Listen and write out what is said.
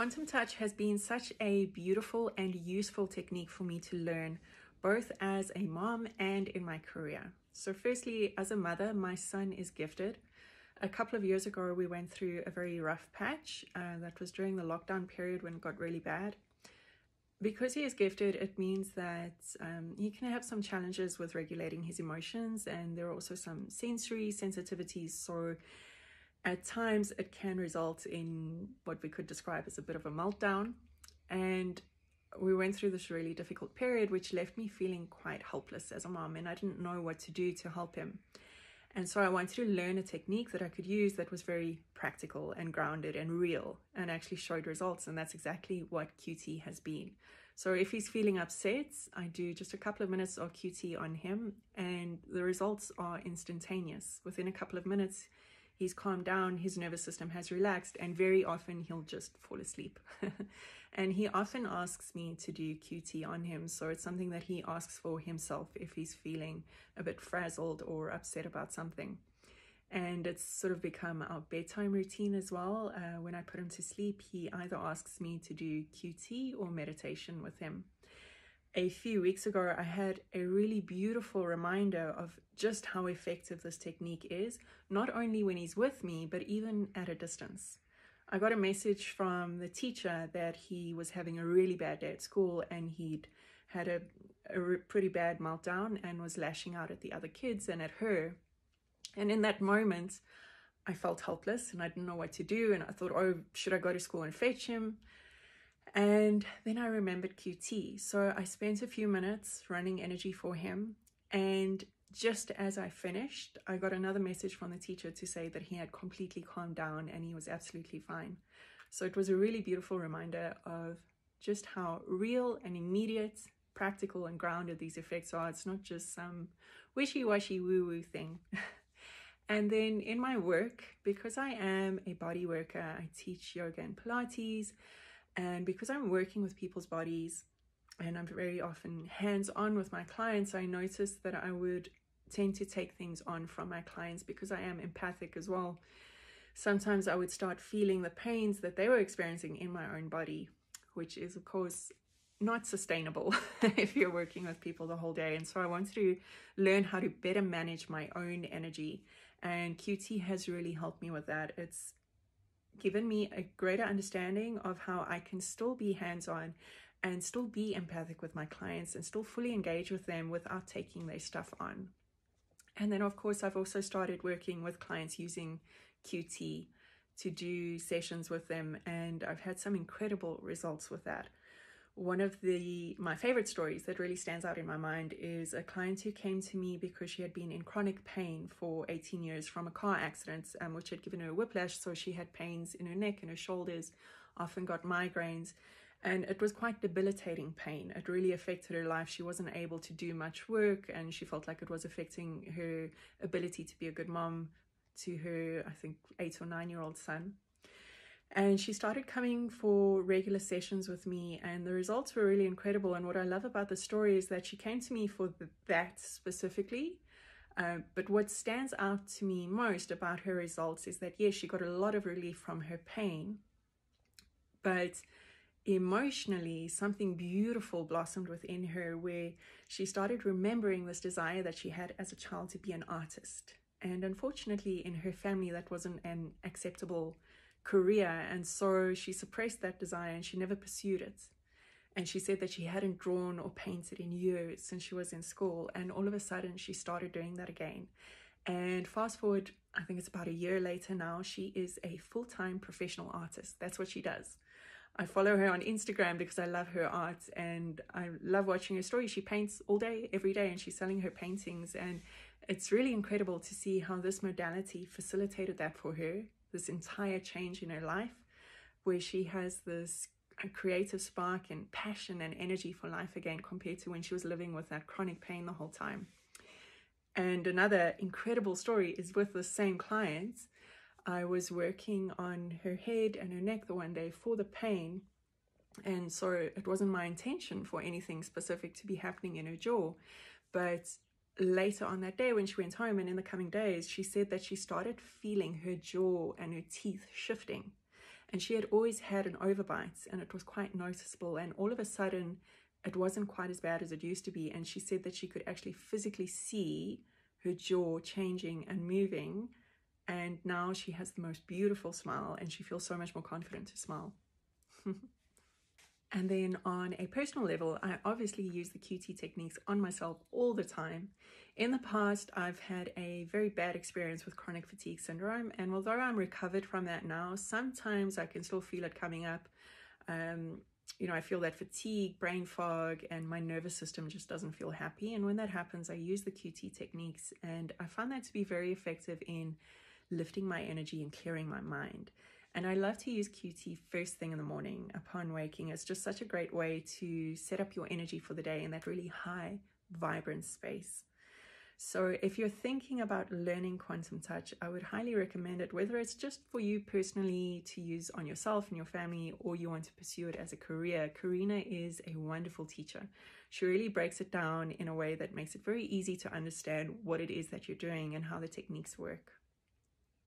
Quantum touch has been such a beautiful and useful technique for me to learn, both as a mom and in my career. So, firstly, as a mother, my son is gifted. A couple of years ago, we went through a very rough patch. Uh, that was during the lockdown period when it got really bad. Because he is gifted, it means that um, he can have some challenges with regulating his emotions, and there are also some sensory sensitivities. So, at times, it can result in what we could describe as a bit of a meltdown. And we went through this really difficult period, which left me feeling quite helpless as a mom, and I didn't know what to do to help him. And so I wanted to learn a technique that I could use that was very practical and grounded and real and actually showed results. And that's exactly what QT has been. So if he's feeling upset, I do just a couple of minutes of QT on him, and the results are instantaneous. Within a couple of minutes, he's calmed down, his nervous system has relaxed, and very often he'll just fall asleep. and he often asks me to do QT on him, so it's something that he asks for himself if he's feeling a bit frazzled or upset about something. And it's sort of become our bedtime routine as well. Uh, when I put him to sleep, he either asks me to do QT or meditation with him a few weeks ago, I had a really beautiful reminder of just how effective this technique is, not only when he's with me, but even at a distance. I got a message from the teacher that he was having a really bad day at school and he'd had a, a pretty bad meltdown and was lashing out at the other kids and at her. And in that moment, I felt helpless and I didn't know what to do. And I thought, oh, should I go to school and fetch him? And then I remembered QT. So I spent a few minutes running energy for him. And just as I finished, I got another message from the teacher to say that he had completely calmed down and he was absolutely fine. So it was a really beautiful reminder of just how real and immediate, practical, and grounded these effects are. It's not just some wishy washy woo woo thing. and then in my work, because I am a body worker, I teach yoga and Pilates. And because I'm working with people's bodies and I'm very often hands on with my clients, I noticed that I would tend to take things on from my clients because I am empathic as well. Sometimes I would start feeling the pains that they were experiencing in my own body, which is, of course, not sustainable if you're working with people the whole day. And so I wanted to learn how to better manage my own energy. And QT has really helped me with that. It's given me a greater understanding of how I can still be hands on and still be empathic with my clients and still fully engage with them without taking their stuff on. And then, of course, I've also started working with clients using QT to do sessions with them, and I've had some incredible results with that one of the my favorite stories that really stands out in my mind is a client who came to me because she had been in chronic pain for 18 years from a car accident um, which had given her whiplash so she had pains in her neck and her shoulders often got migraines and it was quite debilitating pain. It really affected her life. She wasn't able to do much work and she felt like it was affecting her ability to be a good mom to her i think eight or nine year old son and she started coming for regular sessions with me and the results were really incredible. And what i love about the story is that she came to me for that specifically uh, but what stands out to me most about her results is that yes she got a lot of relief from her pain but emotionally something beautiful blossomed within her where she started remembering this desire that she had as a child to be an artist. And unfortunately in her family that wasn't an acceptable career. And so she suppressed that desire and she never pursued it. And she said that she hadn't drawn or painted in years since she was in school. And all of a sudden, she started doing that again. And fast forward, I think it's about a year later now, she is a full time professional artist. That's what she does. I follow her on Instagram because I love her art and I love watching her story. She paints all day, every day, and she's selling her paintings. And it's really incredible to see how this modality facilitated that for her this entire change in her life where she has this creative spark and passion and energy for life again compared to when she was living with that chronic pain the whole time. And another incredible story is with the same client. I was working on her head and her neck the one day for the pain. And so it wasn't my intention for anything specific to be happening in her jaw. But later on that day when she went home and in the coming days she said that she started feeling her jaw and her teeth shifting And she had always had an overbite and it was quite noticeable. And all of a sudden, it wasn't quite as bad as it used to be. And she said that she could actually physically see her jaw changing and moving. And now she has the most beautiful smile and she feels so much more confident to smile. And then on a personal level, I obviously use the QT techniques on myself all the time. In the past, I've had a very bad experience with chronic fatigue syndrome. And although I'm recovered from that now, sometimes I can still feel it coming up. Um, you know, I feel that fatigue, brain fog, and my nervous system just doesn't feel happy. And when that happens, I use the QT techniques. And I find that to be very effective in lifting my energy and clearing my mind. And I love to use QT first thing in the morning upon waking. It's just such a great way to set up your energy for the day in that really high, vibrant space. So if you're thinking about learning quantum touch, I would highly recommend it, whether it's just for you personally to use on yourself and your family, or you want to pursue it as a career. Karina is a wonderful teacher. She really breaks it down in a way that makes it very easy to understand what it is that you're doing and how the techniques work.